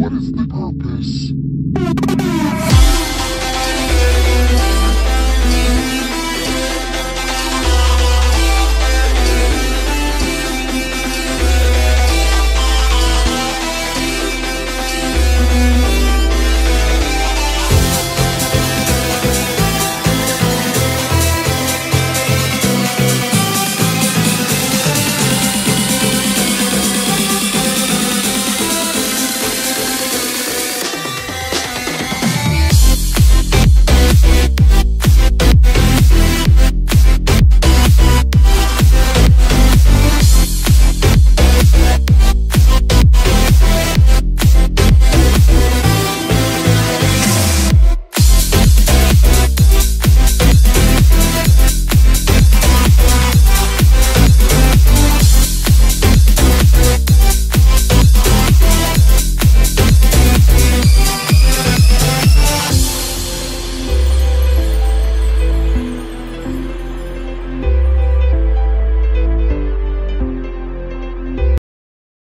What is the purpose?